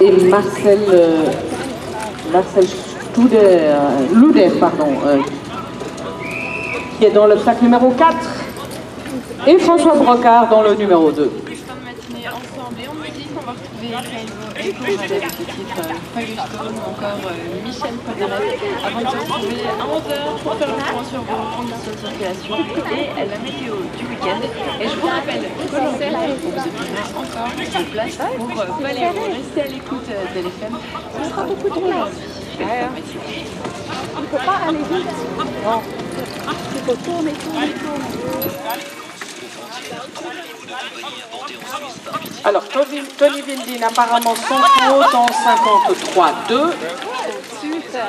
Et Marcel, euh, Marcel Studer, euh, Luder, pardon, euh, qui est dans le sac numéro 4. Et François Brocard dans le numéro 2 ensemble et en musique, on va retrouver Renzo et titre Firestone ou encore euh, Michel Polnareff avant de se retrouver à 11h pour faire le point sur vos conditions de circulation et la météo du week-end. Et je vous rappelle que l'hôtel vous offrira encore une place pour euh, Paléo. Restez à l'écoute euh, de l'FM, ce sera beaucoup trop aujourd'hui. Il ne faut pas aller vite. Non. Il faut tourner, tourner, tourner. Alors, Tony, Tony apparemment, son plus haut en 53-2. Super.